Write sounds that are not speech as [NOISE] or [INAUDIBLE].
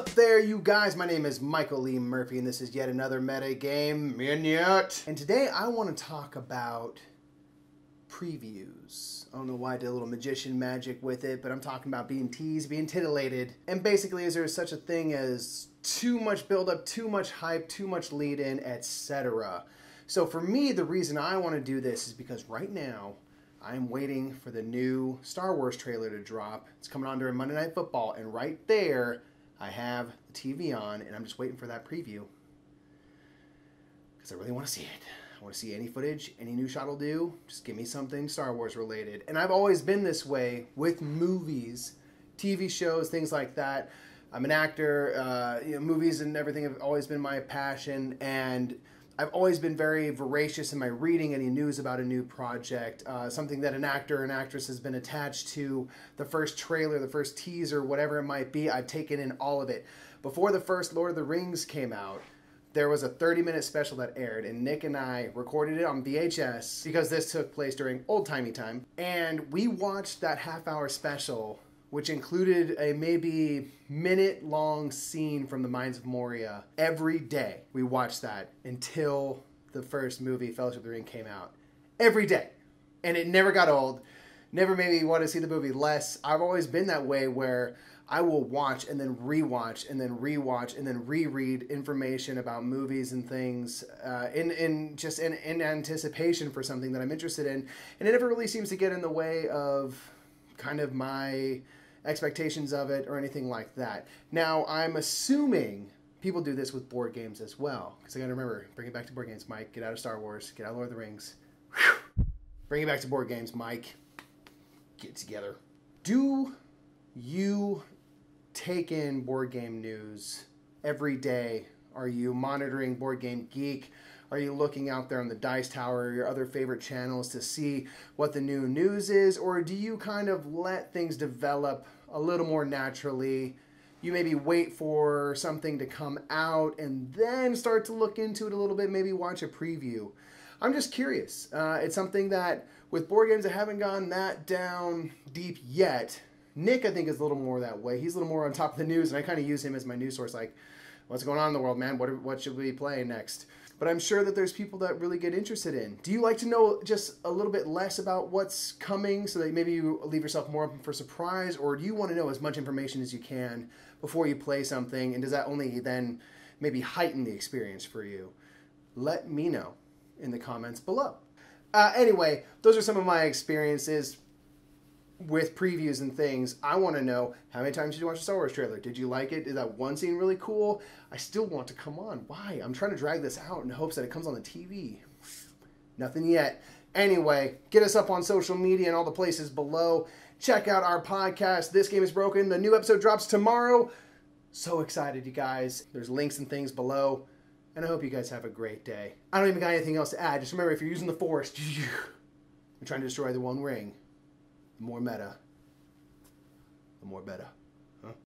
Up there, you guys? My name is Michael Lee Murphy, and this is yet another meta game minute. And today I want to talk about previews. I don't know why I did a little magician magic with it, but I'm talking about being teased, being titillated. And basically, is there such a thing as too much buildup, too much hype, too much lead in, etc. So for me, the reason I want to do this is because right now, I'm waiting for the new Star Wars trailer to drop. It's coming on during Monday Night Football, and right there, I have the TV on, and I'm just waiting for that preview because I really want to see it. I want to see any footage, any new shot will do. Just give me something Star Wars related. And I've always been this way with movies, TV shows, things like that. I'm an actor. Uh, you know, movies and everything have always been my passion, and I've always been very voracious in my reading any news about a new project, uh, something that an actor or an actress has been attached to, the first trailer, the first teaser, whatever it might be. I've taken in all of it. Before the first Lord of the Rings came out, there was a 30 minute special that aired, and Nick and I recorded it on VHS because this took place during old timey time. And we watched that half hour special which included a maybe minute long scene from the Mines of Moria. Every day we watched that until the first movie, Fellowship of the Ring, came out. Every day. And it never got old. Never made me want to see the movie less. I've always been that way where I will watch and then rewatch and then rewatch and then reread information about movies and things uh, in in just in, in anticipation for something that I'm interested in, and it never really seems to get in the way of kind of my expectations of it or anything like that. Now, I'm assuming people do this with board games as well. Because I gotta remember, bring it back to board games, Mike. Get out of Star Wars. Get out of Lord of the Rings. Whew. Bring it back to board games, Mike. Get together. Do you take in board game news every day? Are you monitoring Board Game Geek? Are you looking out there on the Dice Tower or your other favorite channels to see what the new news is? Or do you kind of let things develop a little more naturally? You maybe wait for something to come out and then start to look into it a little bit, maybe watch a preview. I'm just curious. Uh, it's something that with board games, I haven't gone that down deep yet. Nick, I think, is a little more that way. He's a little more on top of the news, and I kind of use him as my news source. Like, what's going on in the world, man? What, what should we be playing next? but I'm sure that there's people that really get interested in. Do you like to know just a little bit less about what's coming so that maybe you leave yourself more open for surprise, or do you want to know as much information as you can before you play something, and does that only then maybe heighten the experience for you? Let me know in the comments below. Uh, anyway, those are some of my experiences with previews and things, I want to know how many times did you watch the Star Wars trailer? Did you like it? Is that one scene really cool? I still want to come on. Why? I'm trying to drag this out in hopes that it comes on the TV. Nothing yet. Anyway, get us up on social media and all the places below. Check out our podcast. This game is broken. The new episode drops tomorrow. So excited, you guys. There's links and things below. And I hope you guys have a great day. I don't even got anything else to add. Just remember, if you're using the Force, [LAUGHS] you're trying to destroy the One Ring more meta, the more better.